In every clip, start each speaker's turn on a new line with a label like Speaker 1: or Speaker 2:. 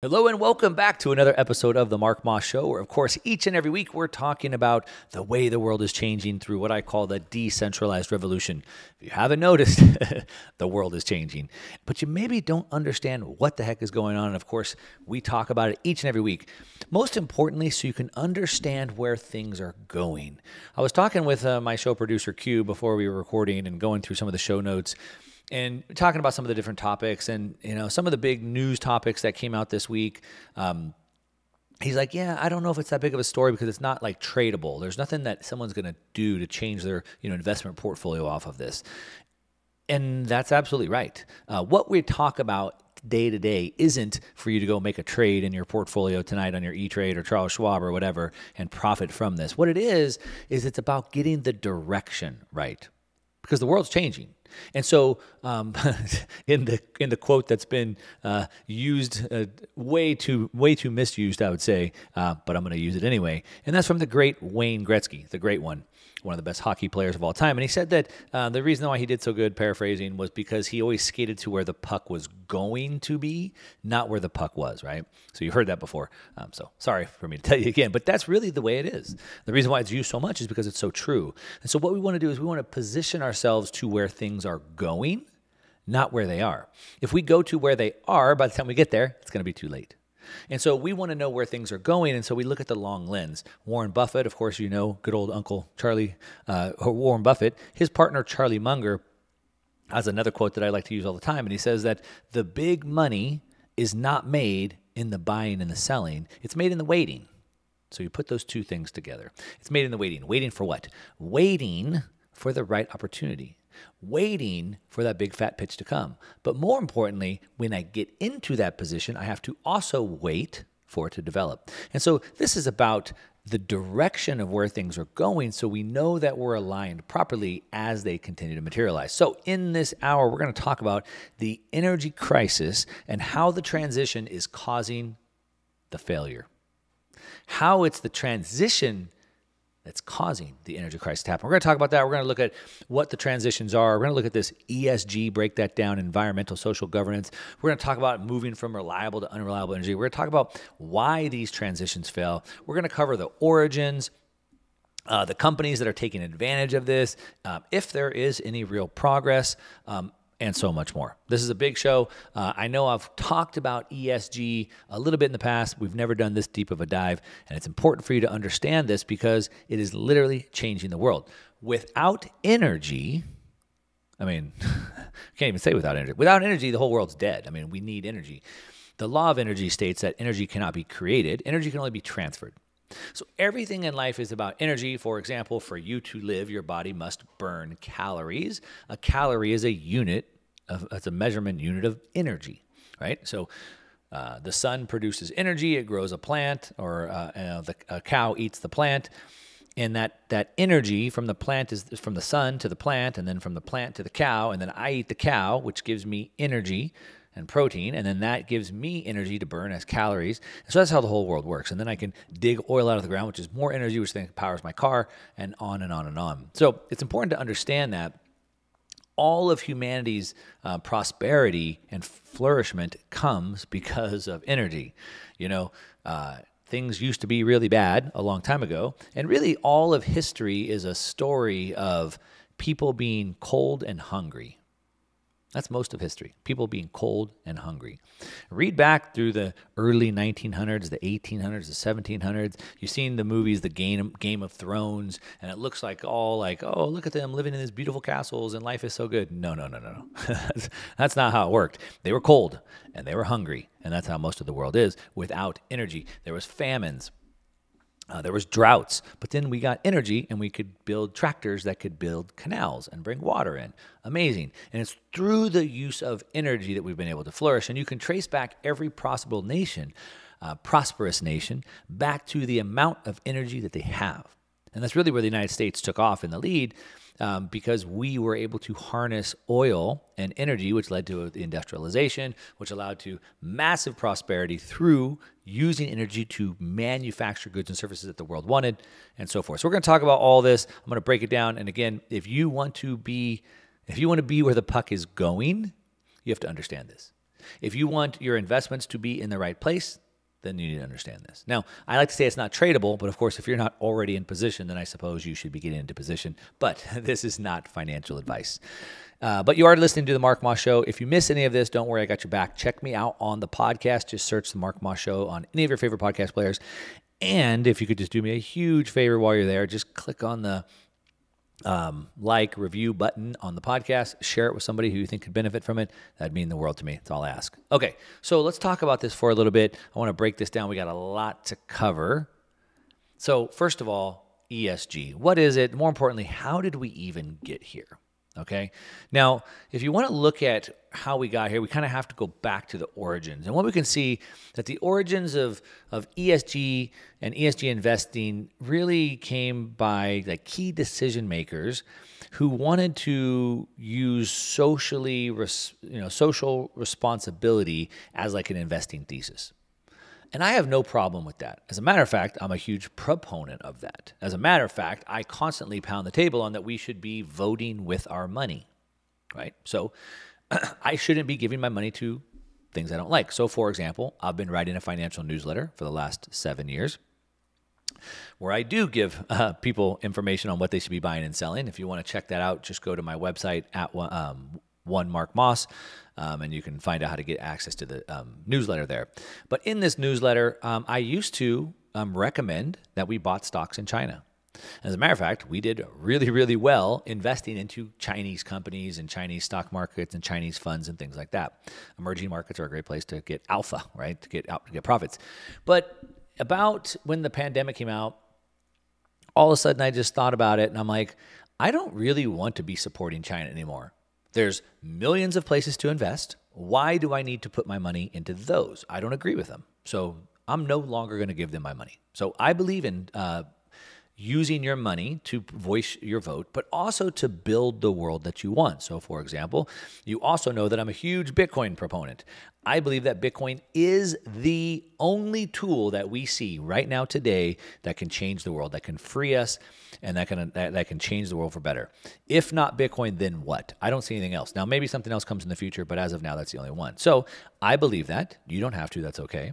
Speaker 1: Hello and welcome back to another episode of the Mark Moss Show, where, of course, each and every week we're talking about the way the world is changing through what I call the decentralized revolution. If you haven't noticed, the world is changing, but you maybe don't understand what the heck is going on. And of course, we talk about it each and every week. Most importantly, so you can understand where things are going. I was talking with uh, my show producer, Q, before we were recording and going through some of the show notes and talking about some of the different topics and you know some of the big news topics that came out this week. Um, he's like, yeah, I don't know if it's that big of a story because it's not like tradable. There's nothing that someone's going to do to change their you know investment portfolio off of this, and that's absolutely right. Uh, what we talk about day to day isn't for you to go make a trade in your portfolio tonight on your E Trade or Charles Schwab or whatever and profit from this. What it is is it's about getting the direction right because the world's changing. And so, um, in the in the quote that's been uh, used uh, way too way too misused, I would say, uh, but I'm going to use it anyway. And that's from the great Wayne Gretzky, the great one one of the best hockey players of all time. And he said that uh, the reason why he did so good, paraphrasing, was because he always skated to where the puck was going to be, not where the puck was, right? So you've heard that before. Um, so sorry for me to tell you again, but that's really the way it is. The reason why it's used so much is because it's so true. And so what we want to do is we want to position ourselves to where things are going, not where they are. If we go to where they are, by the time we get there, it's going to be too late. And so we want to know where things are going. And so we look at the long lens. Warren Buffett, of course, you know, good old Uncle Charlie, uh, Warren Buffett, his partner, Charlie Munger, has another quote that I like to use all the time. And he says that the big money is not made in the buying and the selling, it's made in the waiting. So you put those two things together. It's made in the waiting. Waiting for what? Waiting for the right opportunity waiting for that big fat pitch to come. But more importantly, when I get into that position, I have to also wait for it to develop. And so this is about the direction of where things are going so we know that we're aligned properly as they continue to materialize. So, in this hour, we're going to talk about the energy crisis and how the transition is causing the failure. How it's the transition that's causing the energy crisis to happen. We're going to talk about that. We're going to look at what the transitions are. We're going to look at this ESG, break that down, environmental, social governance. We're going to talk about moving from reliable to unreliable energy. We're going to talk about why these transitions fail. We're going to cover the origins, uh, the companies that are taking advantage of this, um, if there is any real progress, um, and so much more. This is a big show. Uh, I know I've talked about ESG a little bit in the past. We've never done this deep of a dive, and it's important for you to understand this because it is literally changing the world. Without energy, I mean, can't even say without energy. Without energy, the whole world's dead. I mean, we need energy. The law of energy states that energy cannot be created, energy can only be transferred. So, everything in life is about energy. For example, for you to live, your body must burn calories. A calorie is a unit, of, it's a measurement unit of energy, right? So, uh, the sun produces energy, it grows a plant, or uh, know, the, a cow eats the plant. And that, that energy from the plant is from the sun to the plant, and then from the plant to the cow, and then I eat the cow, which gives me energy and protein, and then that gives me energy to burn as calories. So that's how the whole world works. And then I can dig oil out of the ground, which is more energy, which then powers my car, and on and on and on. So it's important to understand that all of humanity's uh, prosperity and flourishment comes because of energy. You know, uh, things used to be really bad a long time ago, and really all of history is a story of people being cold and hungry that's most of history. People being cold and hungry. Read back through the early 1900s, the 1800s, the 1700s. You've seen the movies, the Game, Game of Thrones, and it looks like all like, oh, look at them living in these beautiful castles and life is so good. No, no, no, no, no. that's not how it worked. They were cold and they were hungry, and that's how most of the world is without energy. There was famines, uh, there was droughts, but then we got energy and we could build tractors that could build canals and bring water in. Amazing. And it's through the use of energy that we've been able to flourish. And you can trace back every possible nation, uh, prosperous nation, back to the amount of energy that they have. And that's really where the United States took off in the lead um, because we were able to harness oil and energy, which led to industrialization, which allowed to massive prosperity through using energy to manufacture goods and services that the world wanted, and so forth. So we're going to talk about all this. I'm going to break it down. And again, if you want to be, if you want to be where the puck is going, you have to understand this. If you want your investments to be in the right place, then you need to understand this. Now, I like to say it's not tradable, but of course, if you're not already in position, then I suppose you should be getting into position. But this is not financial advice. Uh, but you are listening to the Mark Moss Show. If you miss any of this, don't worry, I got your back. Check me out on the podcast. Just search the Mark Moss Show on any of your favorite podcast players. And if you could just do me a huge favor while you're there, just click on the um, like, review button on the podcast. Share it with somebody who you think could benefit from it. That'd mean the world to me. That's all I ask. Okay, so let's talk about this for a little bit. I want to break this down. We got a lot to cover. So, first of all, ESG. What is it? More importantly, how did we even get here? Okay. Now, if you want to look at how we got here, we kind of have to go back to the origins. And what we can see that the origins of, of ESG and ESG investing really came by the key decision makers who wanted to use socially, you know, social responsibility as like an investing thesis. And I have no problem with that. As a matter of fact, I'm a huge proponent of that. As a matter of fact, I constantly pound the table on that we should be voting with our money, right? So I shouldn't be giving my money to things I don't like. So, for example, I've been writing a financial newsletter for the last seven years where I do give uh, people information on what they should be buying and selling. If you want to check that out, just go to my website at um, one Mark Moss, um, and you can find out how to get access to the um, newsletter there. But in this newsletter, um, I used to um, recommend that we bought stocks in China. As a matter of fact, we did really, really well investing into Chinese companies and Chinese stock markets and Chinese funds and things like that. Emerging markets are a great place to get alpha, right? To get out, to get profits. But about when the pandemic came out, all of a sudden I just thought about it and I'm like, I don't really want to be supporting China anymore. There's millions of places to invest. Why do I need to put my money into those? I don't agree with them. So I'm no longer going to give them my money. So I believe in uh, using your money to voice your vote, but also to build the world that you want. So, for example, you also know that I'm a huge Bitcoin proponent. I believe that Bitcoin is the only tool that we see right now today that can change the world, that can free us, and that can that, that can change the world for better. If not Bitcoin, then what? I don't see anything else. Now, maybe something else comes in the future, but as of now, that's the only one. So I believe that. You don't have to. That's okay.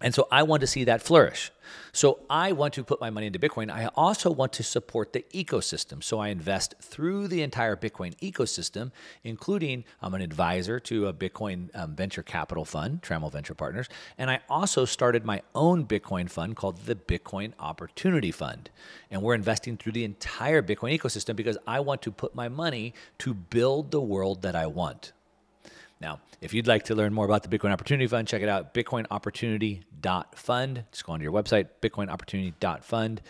Speaker 1: And so I want to see that flourish. So I want to put my money into Bitcoin. I also want to support the ecosystem. So I invest through the entire Bitcoin ecosystem, including I'm an advisor to a Bitcoin um, venture capital fund, Trammell Venture Partners. And I also started my own Bitcoin fund called the Bitcoin Opportunity Fund. And we're investing through the entire Bitcoin ecosystem because I want to put my money to build the world that I want. Now, if you'd like to learn more about the Bitcoin Opportunity Fund, check it out, bitcoinopportunity.fund. Just go onto your website, bitcoinopportunity.fund.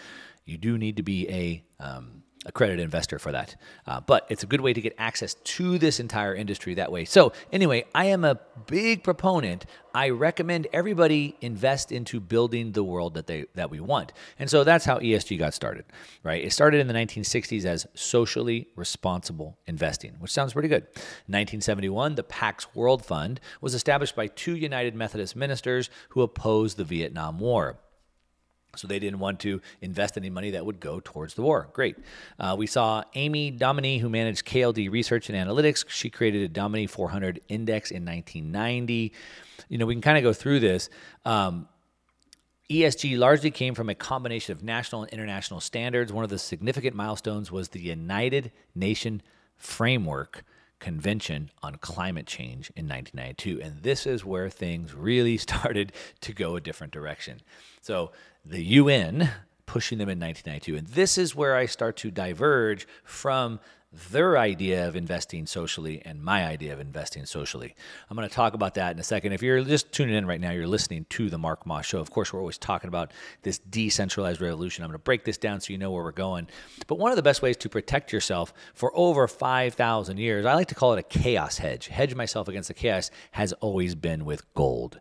Speaker 1: You do need to be a um, accredited investor for that. Uh, but it's a good way to get access to this entire industry that way. So, anyway, I am a big proponent. I recommend everybody invest into building the world that they that we want. And so that's how ESG got started, right? It started in the 1960s as socially responsible investing, which sounds pretty good. 1971, the Pax World Fund was established by two United Methodist ministers who opposed the Vietnam War. So they didn't want to invest any money that would go towards the war. Great. Uh, we saw Amy Domini, who managed KLD Research and Analytics. She created a Domini 400 index in 1990. You know, we can kind of go through this. Um, ESG largely came from a combination of national and international standards. One of the significant milestones was the United Nation Framework Convention on Climate Change in 1992. And this is where things really started to go a different direction. So the UN pushing them in 1992. And this is where I start to diverge from their idea of investing socially and my idea of investing socially. I'm going to talk about that in a second. If you're just tuning in right now, you're listening to the Mark Moss Show. Of course, we're always talking about this decentralized revolution. I'm going to break this down so you know where we're going. But one of the best ways to protect yourself for over 5,000 years, I like to call it a chaos hedge. Hedge myself against the chaos has always been with gold.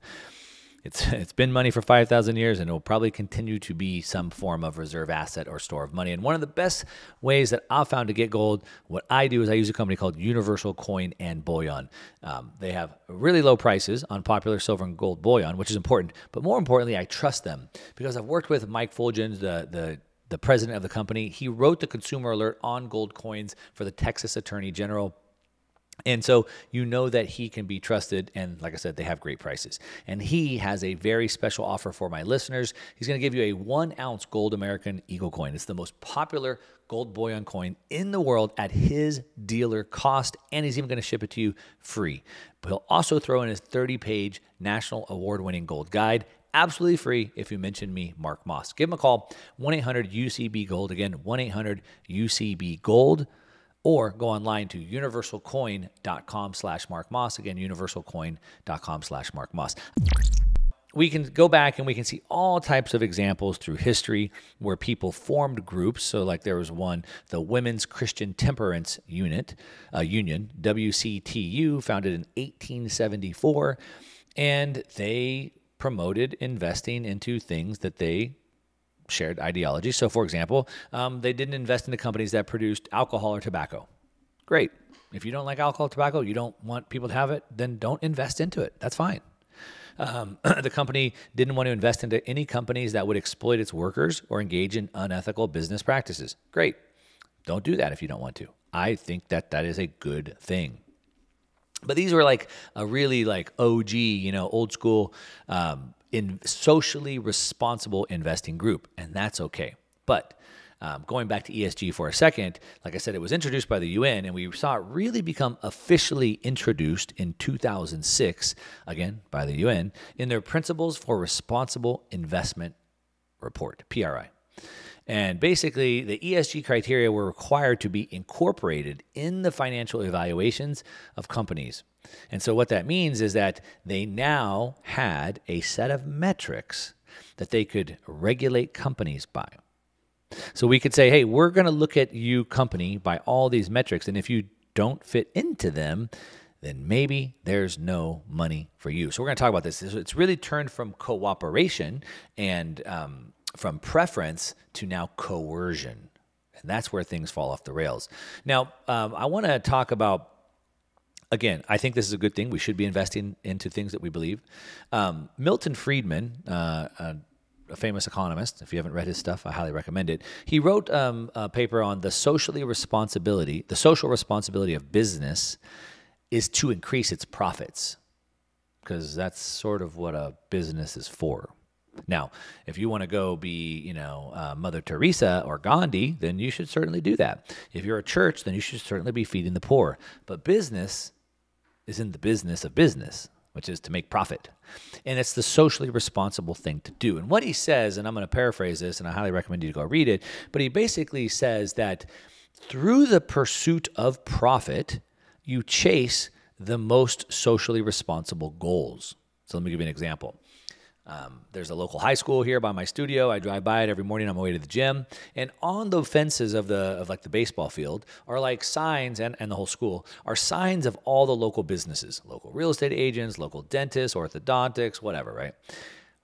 Speaker 1: It's it's been money for 5,000 years and it will probably continue to be some form of reserve asset or store of money. And one of the best ways that I've found to get gold, what I do is I use a company called Universal Coin and Bullion. Um, they have really low prices on popular silver and gold bullion, which is important. But more importantly, I trust them because I've worked with Mike Fuljenz, the the the president of the company. He wrote the consumer alert on gold coins for the Texas Attorney General And so you know that he can be trusted. And like I said, they have great prices. And he has a very special offer for my listeners. He's going to give you a one ounce gold American Eagle coin. It's the most popular gold bullion coin in the world at his dealer cost. And he's even going to ship it to you free. But he'll also throw in his 30 page national award winning gold guide absolutely free if you mention me, Mark Moss. Give him a call, 1 800 UCB Gold. Again, 1 800 UCB Gold or go online to universalcoin.com slash Mark Moss. Again, universalcoin.com slash Mark Moss. We can go back and we can see all types of examples through history where people formed groups. So, like there was one, the Women's Christian Temperance Unit uh, Union, WCTU, founded in 1874, and they promoted investing into things that they shared ideology. So, for example, um, they didn't invest into companies that produced alcohol or tobacco. Great. If you don't like alcohol, tobacco, you don't want people to have it, then don't invest into it. That's fine. Um, the company didn't want to invest into any companies that would exploit its workers or engage in unethical business practices. Great. Don't do that if you don't want to. I think that that is a good thing. But these were like a really like OG, you know, old school um, in socially responsible investing group, and that's okay. But um, going back to ESG for a second, like I said, it was introduced by the UN, and we saw it really become officially introduced in 2006, again by the UN, in their Principles for Responsible Investment Report, PRI. And basically, the ESG criteria were required to be incorporated in the financial evaluations of companies. And so, what that means is that they now had a set of metrics that they could regulate companies by. So, we could say, hey, we're going to look at you, company, by all these metrics. And if you don't fit into them, then maybe there's no money for you. So, we're going to talk about this. It's really turned from cooperation and um, from preference to now coercion. And that's where things fall off the rails. Now, um, I want to talk about again, I think this is a good thing. We should be investing into things that we believe. Um, Milton Friedman, uh, a, a, famous economist, if you haven't read his stuff, I highly recommend it. He wrote um, a paper on the socially responsibility, the social responsibility of business is to increase its profits, because that's sort of what a business is for. Now, if you want to go be, you know, uh, Mother Teresa or Gandhi, then you should certainly do that. If you're a church, then you should certainly be feeding the poor. But business is in the business of business, which is to make profit. And it's the socially responsible thing to do. And what he says, and I'm going to paraphrase this, and I highly recommend you to go read it, but he basically says that through the pursuit of profit, you chase the most socially responsible goals. So let me give you an example. Um, there's a local high school here by my studio. I drive by it every morning on my way to the gym. And on the fences of the of like the baseball field are like signs and, and the whole school are signs of all the local businesses, local real estate agents, local dentists, orthodontics, whatever, right?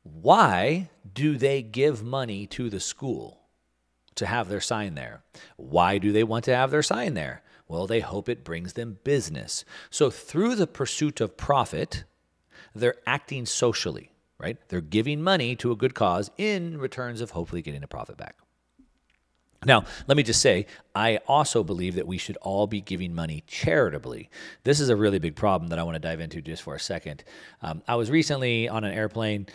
Speaker 1: Why do they give money to the school to have their sign there? Why do they want to have their sign there? Well, they hope it brings them business. So through the pursuit of profit, they're acting socially right? They're giving money to a good cause in returns of hopefully getting a profit back. Now, let me just say, I also believe that we should all be giving money charitably. This is a really big problem that I want to dive into just for a second. Um, I was recently on an airplane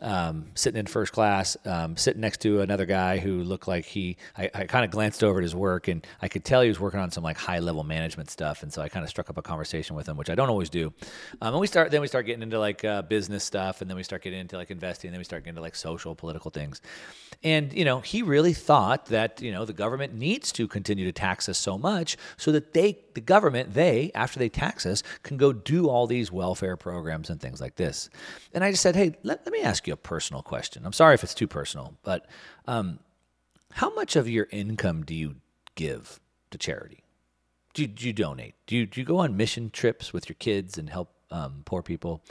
Speaker 1: um, sitting in first class, um, sitting next to another guy who looked like he. I, I kind of glanced over at his work, and I could tell he was working on some like high level management stuff. And so I kind of struck up a conversation with him, which I don't always do. Um, and we start then we start getting into like uh, business stuff, and then we start getting into like investing, and then we start getting into like social political things. And you know, he really thought that you know the government needs to continue to tax us so much so that they, the government, they after they tax us, can go do all these welfare programs and things like this. And I just said, hey, let, let me ask you a personal question. I'm sorry if it's too personal, but um, how much of your income do you give to charity? Do you, do you donate? Do you, do you go on mission trips with your kids and help um, poor people?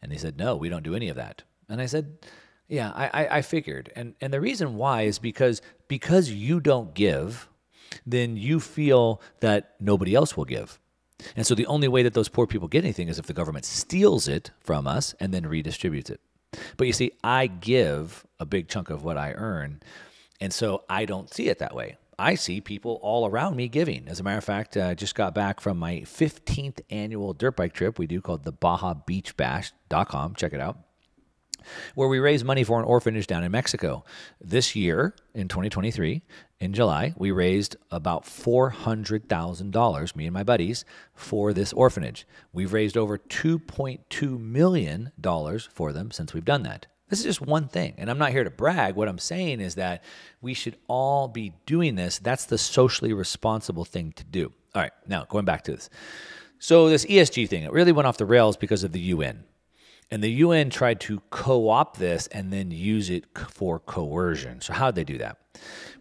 Speaker 1: And they said, no, we don't do any of that. And I said, yeah, I, I, I figured. And, and the reason why is because because you don't give, then you feel that nobody else will give. And so the only way that those poor people get anything is if the government steals it from us and then redistributes it. But you see, I give a big chunk of what I earn. And so I don't see it that way. I see people all around me giving. As a matter of fact, I just got back from my 15th annual dirt bike trip we do called the Baja Beach Bash.com. Check it out where we raise money for an orphanage down in Mexico. This year, in 2023, in July, we raised about $400,000, me and my buddies, for this orphanage. We've raised over $2.2 million for them since we've done that. This is just one thing. And I'm not here to brag. What I'm saying is that we should all be doing this. That's the socially responsible thing to do. All right, now going back to this. So, this ESG thing, it really went off the rails because of the UN. And the UN tried to co opt this and then use it for coercion. So, how did they do that?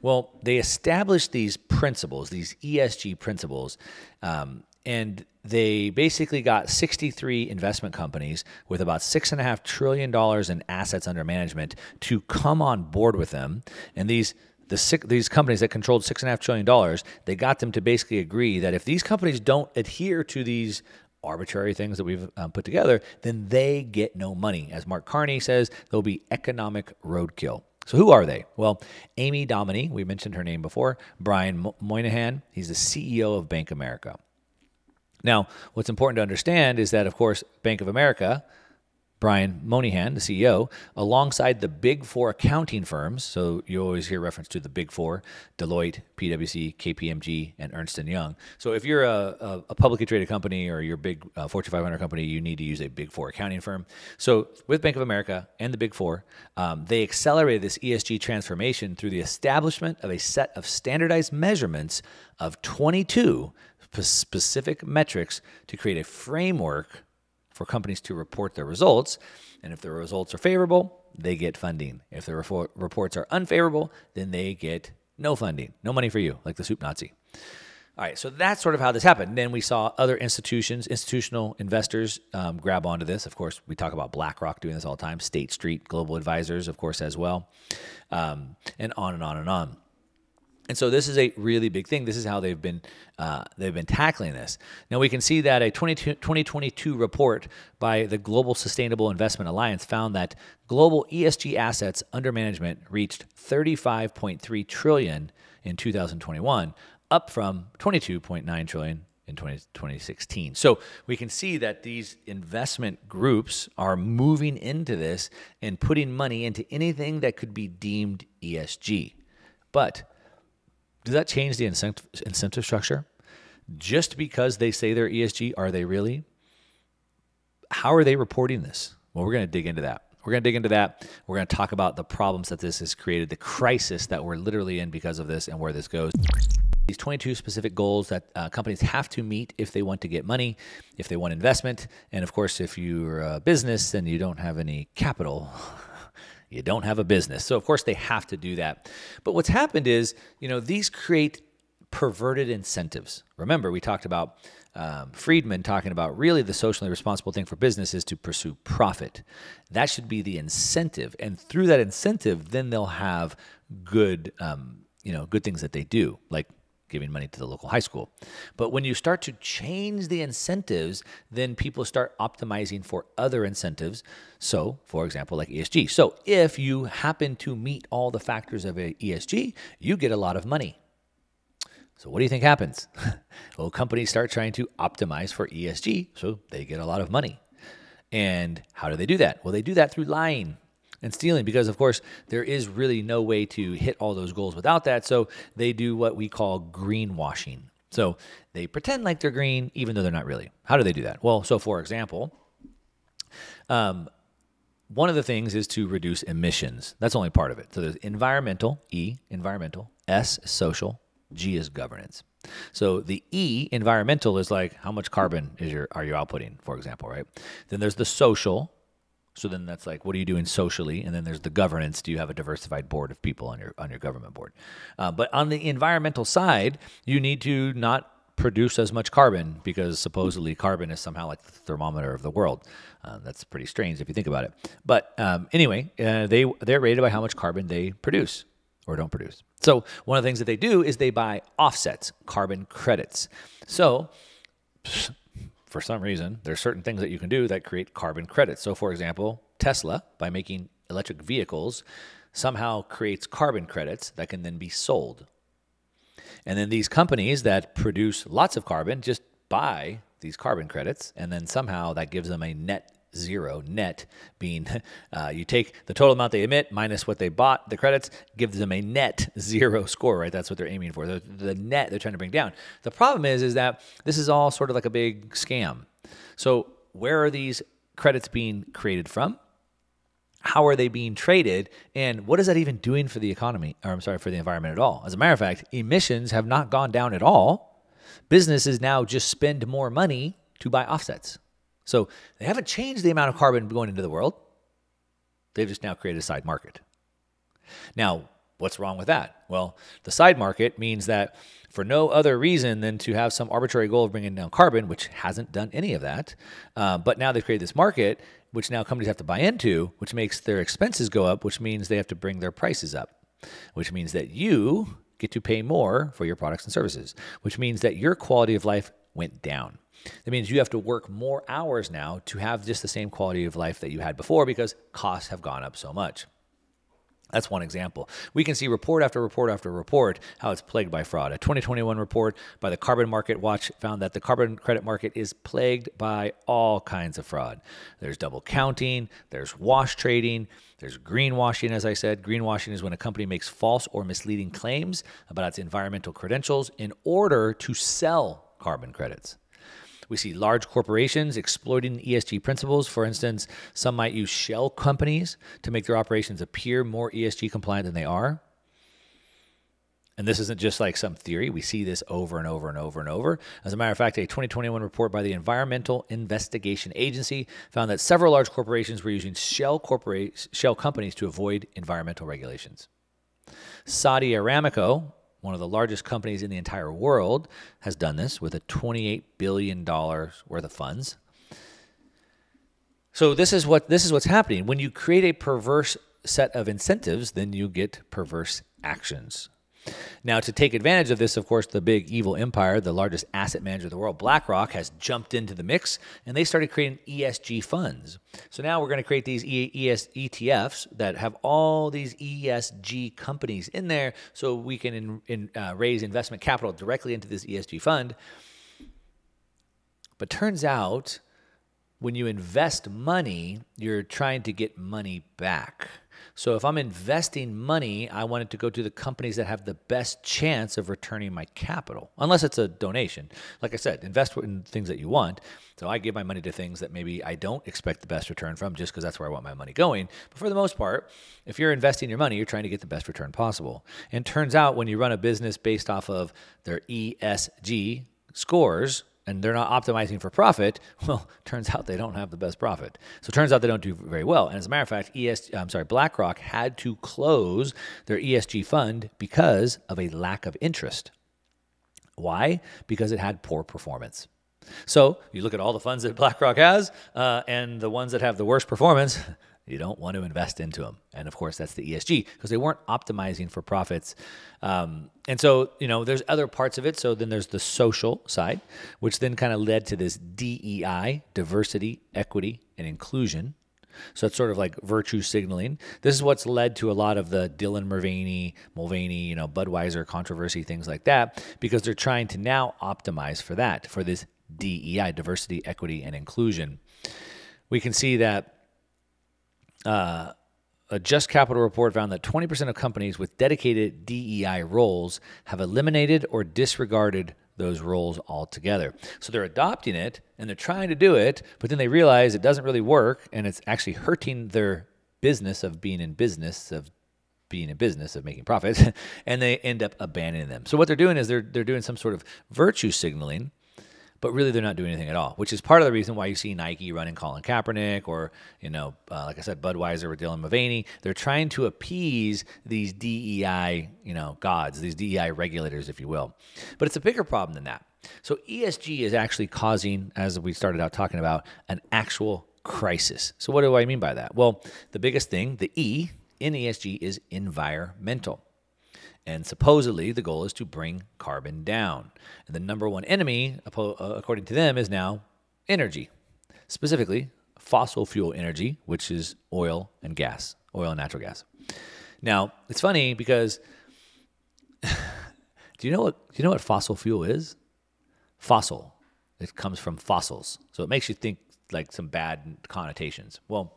Speaker 1: Well, they established these principles, these ESG principles, um, and they basically got 63 investment companies with about $6.5 trillion in assets under management to come on board with them. And these the these companies that controlled six and a half trillion dollars, they got them to basically agree that if these companies don't adhere to these arbitrary things that we've um, put together, then they get no money. As Mark Carney says, there'll be economic roadkill. So who are they? Well, Amy Domini, we mentioned her name before. Brian Moynihan, he's the CEO of Bank America. Now, what's important to understand is that, of course, Bank of America Brian Moynihan, the CEO, alongside the big four accounting firms. So you always hear reference to the big four Deloitte, PwC, KPMG, and Ernst & Young. So if you're a, a, publicly traded company or you're a big uh, Fortune 500 company, you need to use a big four accounting firm. So with Bank of America and the big four, um, they accelerated this ESG transformation through the establishment of a set of standardized measurements of 22 specific metrics to create a framework for companies to report their results. And if the results are favorable, they get funding. If the reports are unfavorable, then they get no funding, no money for you, like the soup Nazi. All right, so that's sort of how this happened. Then we saw other institutions, institutional investors um, grab onto this. Of course, we talk about BlackRock doing this all the time, State Street Global Advisors, of course, as well, um, and on and on and on. And so this is a really big thing. This is how they've been uh, they've been tackling this. Now we can see that a 2022 report by the Global Sustainable Investment Alliance found that global ESG assets under management reached 35.3 trillion in 2021, up from 22.9 trillion in 20, 2016. So we can see that these investment groups are moving into this and putting money into anything that could be deemed ESG. But does that change the incentive, incentive structure? Just because they say they're ESG, are they really? How are they reporting this? Well, we're going to dig into that. We're going to dig into that. We're going to talk about the problems that this has created, the crisis that we're literally in because of this, and where this goes. These 22 specific goals that uh, companies have to meet if they want to get money, if they want investment, and of course, if you're a business and you don't have any capital, you don't have a business. So, of course, they have to do that. But what's happened is, you know, these create perverted incentives. Remember, we talked about um, Friedman talking about really the socially responsible thing for business is to pursue profit. That should be the incentive. And through that incentive, then they'll have good, um, you know, good things that they do, like giving money to the local high school. But when you start to change the incentives, then people start optimizing for other incentives. So, for example, like ESG. So, if you happen to meet all the factors of a ESG, you get a lot of money. So, what do you think happens? well, companies start trying to optimize for ESG, so they get a lot of money. And how do they do that? Well, they do that through lying and stealing because of course there is really no way to hit all those goals without that. So they do what we call greenwashing. So they pretend like they're green even though they're not really. How do they do that? Well so for example um, one of the things is to reduce emissions. That's only part of it. So there's environmental e environmental s social g is governance. So the E environmental is like how much carbon is your are you outputting, for example, right? Then there's the social, so then that's like, what are you doing socially? And then there's the governance. Do you have a diversified board of people on your on your government board? Uh, but on the environmental side, you need to not produce as much carbon because supposedly carbon is somehow like the thermometer of the world. Uh, that's pretty strange if you think about it. But um, anyway, uh, they they're rated by how much carbon they produce or don't produce. So one of the things that they do is they buy offsets, carbon credits. So for some reason, there are certain things that you can do that create carbon credits. So, for example, Tesla, by making electric vehicles, somehow creates carbon credits that can then be sold. And then these companies that produce lots of carbon just buy these carbon credits, and then somehow that gives them a net zero net being uh, you take the total amount they emit minus what they bought the credits gives them a net zero score right? That's what they're aiming for. The, the net they're trying to bring down. The problem is is that this is all sort of like a big scam. So where are these credits being created from? How are they being traded? And what is that even doing for the economy or i'm sorry for the environment at all? As a matter of fact emissions have not gone down at all. Businesses now just spend more money to buy offsets so they haven't changed the amount of carbon going into the world. They've just now created a side market. Now, what's wrong with that? Well, the side market means that for no other reason than to have some arbitrary goal of bringing down carbon, which hasn't done any of that, uh, but now they've created this market, which now companies have to buy into, which makes their expenses go up, which means they have to bring their prices up, which means that you get to pay more for your products and services, which means that your quality of life went down. That means you have to work more hours now to have just the same quality of life that you had before because costs have gone up so much. That's one example. We can see report after report after report how it's plagued by fraud. A 2021 report by the Carbon Market Watch found that the carbon credit market is plagued by all kinds of fraud. There's double counting, there's wash trading, there's greenwashing, as I said. Greenwashing is when a company makes false or misleading claims about its environmental credentials in order to sell carbon credits. We see large corporations exploiting ESG principles. For instance, some might use shell companies to make their operations appear more ESG compliant than they are. And this isn't just like some theory. We see this over and over and over and over. As a matter of fact, a 2021 report by the Environmental Investigation Agency found that several large corporations were using shell, corpora- shell companies to avoid environmental regulations. Saudi Aramco one of the largest companies in the entire world, has done this with a $28 billion worth of funds. So this is what this is what's happening. When you create a perverse set of incentives, then you get perverse actions. Now, to take advantage of this, of course, the big evil empire, the largest asset manager in the world, BlackRock, has jumped into the mix and they started creating ESG funds. So now we're going to create these ES ETFs that have all these ESG companies in there so we can in, in, uh, raise investment capital directly into this ESG fund. But turns out when you invest money, you're trying to get money back. So if I'm investing money, I want it to go to the companies that have the best chance of returning my capital, unless it's a donation. Like I said, invest in things that you want. So I give my money to things that maybe I don't expect the best return from just because that's where I want my money going. But for the most part, if you're investing your money, you're trying to get the best return possible. And turns out when you run a business based off of their ESG scores, and they're not optimizing for profit, well, turns out they don't have the best profit. So turns out they don't do very well. And as a matter of fact, ES, I'm sorry, BlackRock had to close their ESG fund because of a lack of interest. Why? Because it had poor performance. So you look at all the funds that BlackRock has, uh, and the ones that have the worst performance, you don't want to invest into them. And of course, that's the ESG because they weren't optimizing for profits. Um, and so, you know, there's other parts of it. So then there's the social side, which then kind of led to this DEI, diversity, equity, and inclusion. So it's sort of like virtue signaling. This is what's led to a lot of the Dylan Mulvaney, Mulvaney, you know, Budweiser controversy, things like that, because they're trying to now optimize for that, for this DEI, diversity, equity, and inclusion. We can see that uh, a Just Capital report found that 20% of companies with dedicated DEI roles have eliminated or disregarded those roles altogether. So they're adopting it and they're trying to do it, but then they realize it doesn't really work and it's actually hurting their business of being in business, of being in business, of making profits, and they end up abandoning them. So what they're doing is they're, they're doing some sort of virtue signaling but really they're not doing anything at all, which is part of the reason why you see Nike running Colin Kaepernick or, you know, uh, like I said, Budweiser with Dylan Mulvaney. They're trying to appease these DEI, you know, gods, these DEI regulators, if you will. But it's a bigger problem than that. So ESG is actually causing, as we started out talking about, an actual crisis. So what do I mean by that? Well, the biggest thing, the E in ESG is environmental. And supposedly, the goal is to bring carbon down. And the number one enemy, uh, according to them, is now energy, specifically fossil fuel energy, which is oil and gas, oil and natural gas. Now, it's funny because Do you know what? Do you know what fossil fuel is? Fossil. It comes from fossils, so it makes you think like some bad connotations. Well,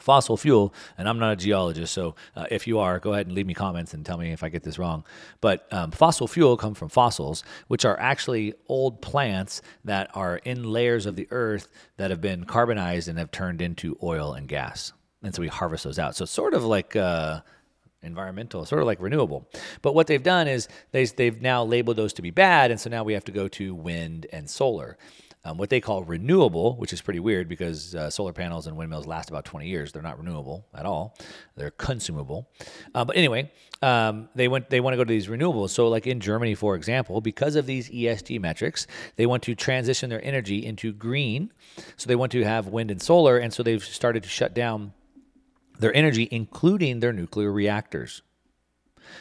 Speaker 1: fossil fuel, and I'm not a geologist, so uh, if you are, go ahead and leave me comments and tell me if I get this wrong. But um, fossil fuel come from fossils, which are actually old plants that are in layers of the earth that have been carbonized and have turned into oil and gas. And so we harvest those out. So it's sort of like uh, environmental, sort of like renewable. But what they've done is they, they've now labeled those to be bad, and so now we have to go to wind and solar. Um, what they call renewable, which is pretty weird because uh, solar panels and windmills last about 20 years. They're not renewable at all; they're consumable. Uh, but anyway, um, they went. They want to go to these renewables. So, like in Germany, for example, because of these ESG metrics, they want to transition their energy into green. So they want to have wind and solar, and so they've started to shut down their energy, including their nuclear reactors.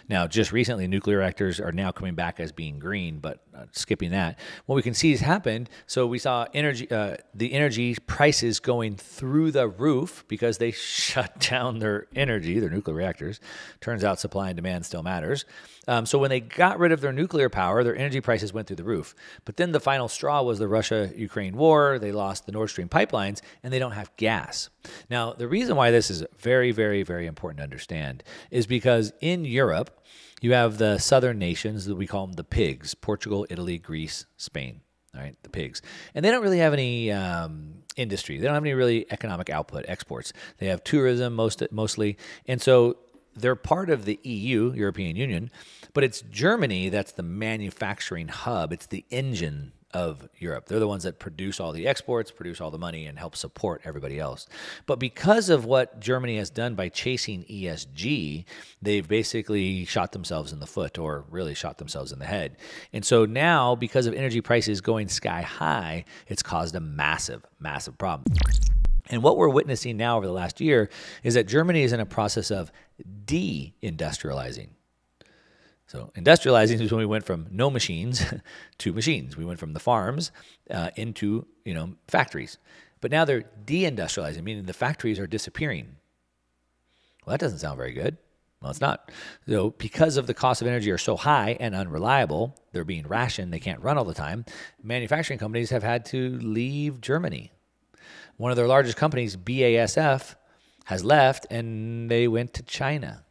Speaker 1: Now, just recently, nuclear reactors are now coming back as being green, but uh, skipping that, what we can see has happened. So we saw energy, uh, the energy prices going through the roof because they shut down their energy, their nuclear reactors. Turns out supply and demand still matters. Um, so when they got rid of their nuclear power, their energy prices went through the roof. But then the final straw was the Russia-Ukraine war. They lost the Nord Stream pipelines, and they don't have gas. Now, the reason why this is very, very, very important to understand is because in Europe, you have the southern nations that we call them the pigs Portugal, Italy, Greece, Spain. All right, the pigs. And they don't really have any um, industry. They don't have any really economic output, exports. They have tourism most, mostly. And so they're part of the EU, European Union, but it's Germany that's the manufacturing hub. It's the engine of Europe. They're the ones that produce all the exports, produce all the money, and help support everybody else. But because of what Germany has done by chasing ESG, they've basically shot themselves in the foot or really shot themselves in the head. And so now, because of energy prices going sky high, it's caused a massive, massive problem. And what we're witnessing now over the last year is that Germany is in a process of de-industrializing. So industrializing is when we went from no machines to machines. We went from the farms uh, into you know factories, but now they're deindustrializing, meaning the factories are disappearing. Well, that doesn't sound very good. Well, it's not. So because of the cost of energy are so high and unreliable, they're being rationed. They can't run all the time. Manufacturing companies have had to leave Germany. One of their largest companies, BASF, has left and they went to China.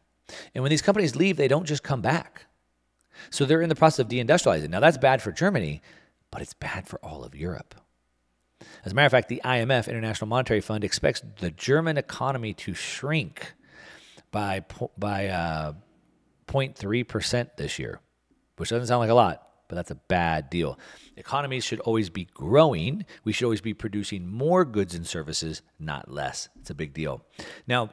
Speaker 1: And when these companies leave, they don't just come back. So they're in the process of deindustrializing. Now, that's bad for Germany, but it's bad for all of Europe. As a matter of fact, the IMF, International Monetary Fund, expects the German economy to shrink by, by uh, 0.3% this year, which doesn't sound like a lot, but that's a bad deal. Economies should always be growing. We should always be producing more goods and services, not less. It's a big deal. Now,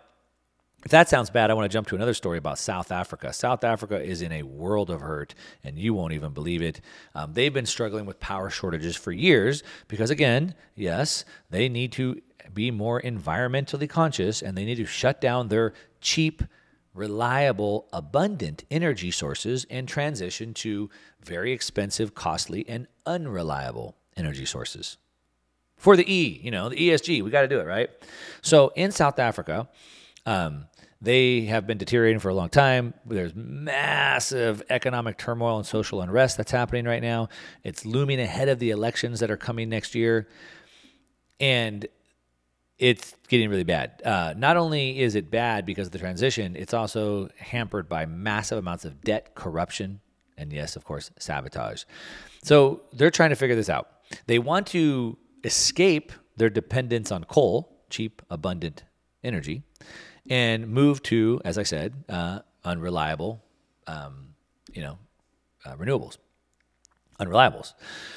Speaker 1: if that sounds bad, I want to jump to another story about South Africa. South Africa is in a world of hurt, and you won't even believe it. Um, they've been struggling with power shortages for years because, again, yes, they need to be more environmentally conscious and they need to shut down their cheap, reliable, abundant energy sources and transition to very expensive, costly, and unreliable energy sources. For the E, you know, the ESG, we got to do it, right? So in South Africa, um, they have been deteriorating for a long time. There's massive economic turmoil and social unrest that's happening right now. It's looming ahead of the elections that are coming next year. And it's getting really bad. Uh, not only is it bad because of the transition, it's also hampered by massive amounts of debt, corruption, and yes, of course, sabotage. So they're trying to figure this out. They want to escape their dependence on coal, cheap, abundant energy, and move to, as I said, uh, unreliable, um, you know, uh, renewables, unreliables.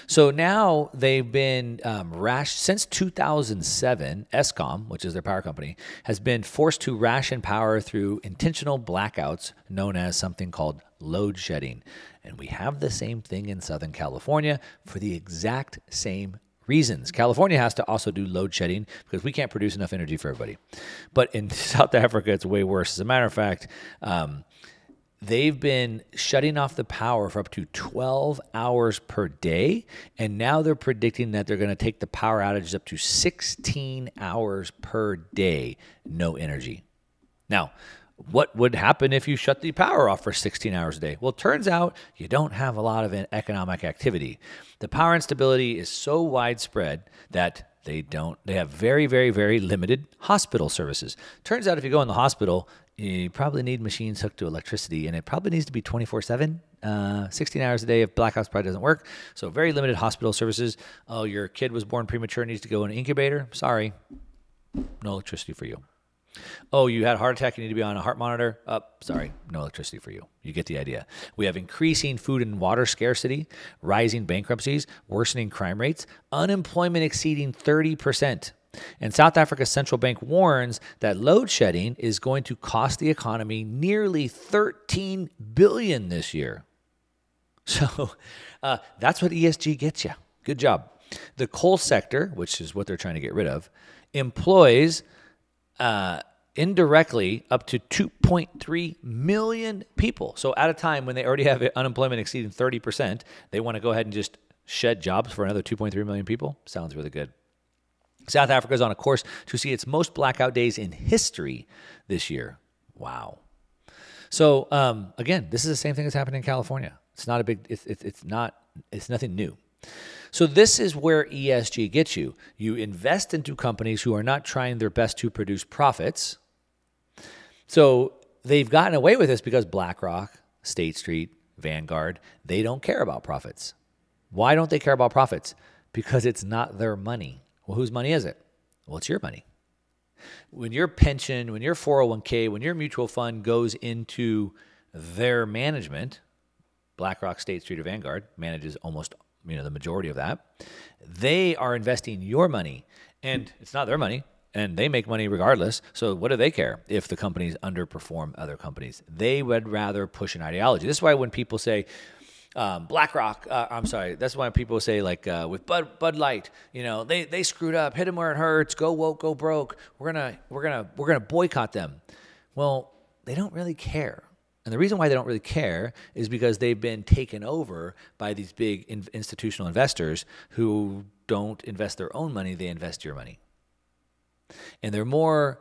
Speaker 1: So now they've been um, rash since 2007. Eskom, which is their power company, has been forced to ration power through intentional blackouts, known as something called load shedding. And we have the same thing in Southern California for the exact same reasons. California has to also do load shedding because we can't produce enough energy for everybody. But in South Africa, it's way worse. As a matter of fact, um, they've been shutting off the power for up to 12 hours per day. And now they're predicting that they're going to take the power outages up to 16 hours per day, no energy. Now, what would happen if you shut the power off for 16 hours a day? Well, it turns out you don't have a lot of economic activity. The power instability is so widespread that they don't they have very very very limited hospital services. Turns out if you go in the hospital, you probably need machines hooked to electricity and it probably needs to be 24/7. Uh, 16 hours a day if blackouts probably doesn't work. So very limited hospital services. Oh, your kid was born premature, needs to go in an incubator. Sorry, no electricity for you. Oh, you had a heart attack, you need to be on a heart monitor. Up, oh, sorry, no electricity for you. You get the idea. We have increasing food and water scarcity, rising bankruptcies, worsening crime rates, unemployment exceeding 30%. And South Africa's central bank warns that load shedding is going to cost the economy nearly 13 billion this year. So uh, that's what ESG gets you. Good job. The coal sector, which is what they're trying to get rid of, employs uh, indirectly up to 2.3 million people. So at a time when they already have unemployment exceeding 30%, they want to go ahead and just shed jobs for another 2.3 million people. Sounds really good. South Africa is on a course to see its most blackout days in history this year. Wow. So um, again, this is the same thing that's happening in California. It's not a big. It's, it's, it's not. It's nothing new. So this is where ESG gets you. You invest into companies who are not trying their best to produce profits. So they've gotten away with this because BlackRock, State Street, Vanguard, they don't care about profits. Why don't they care about profits? Because it's not their money. Well, whose money is it? Well, it's your money. When your pension, when your 401k, when your mutual fund goes into their management, BlackRock, State Street, or Vanguard manages almost you know the majority of that. They are investing your money, and it's not their money, and they make money regardless. So what do they care if the companies underperform other companies? They would rather push an ideology. This is why when people say, um, BlackRock. Uh, I'm sorry. That's why people say like uh, with Bud Bud Light, you know, they they screwed up. Hit them where it hurts. Go woke. Go broke. We're gonna we're gonna we're gonna boycott them. Well, they don't really care. And the reason why they don't really care is because they've been taken over by these big in- institutional investors who don't invest their own money; they invest your money. And they're more.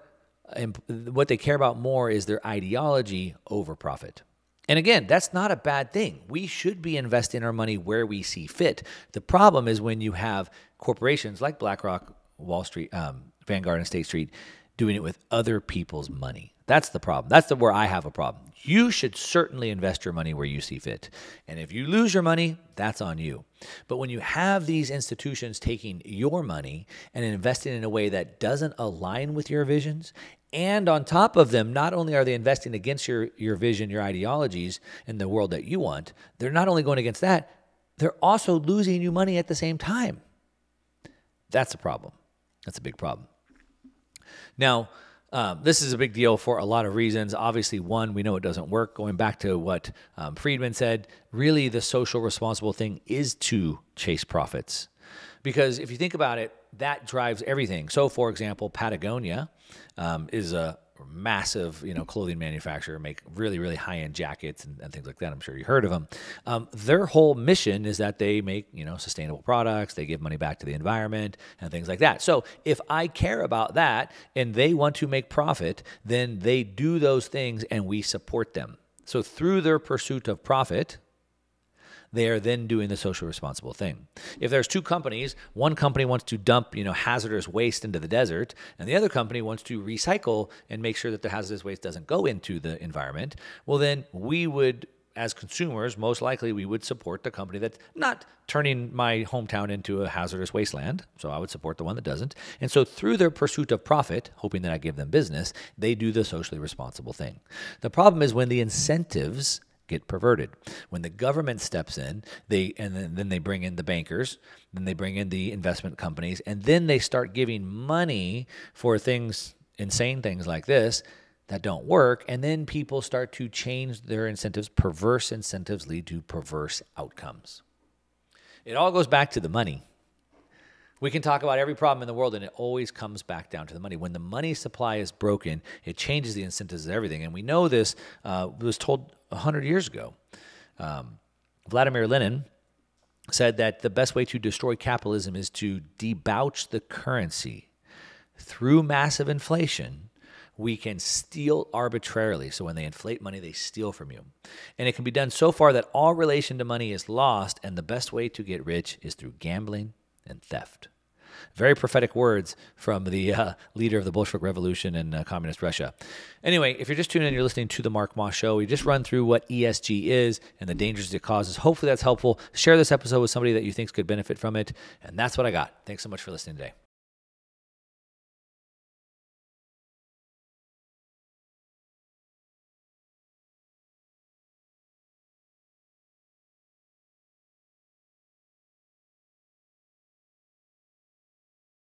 Speaker 1: What they care about more is their ideology over profit. And again, that's not a bad thing. We should be investing our money where we see fit. The problem is when you have corporations like BlackRock, Wall Street, um, Vanguard, and State Street doing it with other people's money. That's the problem. That's the, where I have a problem. You should certainly invest your money where you see fit. And if you lose your money, that's on you. But when you have these institutions taking your money and investing in a way that doesn't align with your visions and on top of them, not only are they investing against your, your vision, your ideologies, and the world that you want, they're not only going against that, they're also losing you money at the same time. That's a problem. That's a big problem. Now, um, this is a big deal for a lot of reasons. Obviously, one, we know it doesn't work. Going back to what um, Friedman said, really the social responsible thing is to chase profits. Because if you think about it, that drives everything. So, for example, Patagonia um, is a massive, you know, clothing manufacturer, make really, really high end jackets and, and, things like that. I'm sure you heard of them. Um, their whole mission is that they make, you know, sustainable products. They give money back to the environment and things like that. So if I care about that and they want to make profit, then they do those things and we support them. So through their pursuit of profit, they are then doing the social responsible thing. If there's two companies, one company wants to dump, you know, hazardous waste into the desert, and the other company wants to recycle and make sure that the hazardous waste doesn't go into the environment, well then we would as consumers, most likely we would support the company that's not turning my hometown into a hazardous wasteland. So I would support the one that doesn't. And so through their pursuit of profit, hoping that I give them business, they do the socially responsible thing. The problem is when the incentives get perverted. When the government steps in, they and then, then they bring in the bankers, then they bring in the investment companies, and then they start giving money for things, insane things like this that don't work, and then people start to change their incentives. Perverse incentives lead to perverse outcomes. It all goes back to the money. We can talk about every problem in the world, and it always comes back down to the money. When the money supply is broken, it changes the incentives of everything. And we know this uh, was told 100 years ago. Um, Vladimir Lenin said that the best way to destroy capitalism is to debauch the currency through massive inflation we can steal arbitrarily. So when they inflate money, they steal from you. And it can be done so far that all relation to money is lost, and the best way to get rich is through gambling and theft. Very prophetic words from the uh, leader of the Bolshevik Revolution in uh, communist Russia. Anyway, if you're just tuning in, you're listening to the Mark Moss Show. We just run through what ESG is and the dangers it causes. Hopefully, that's helpful. Share this episode with somebody that you think could benefit from it. And that's what I got. Thanks so much for listening today.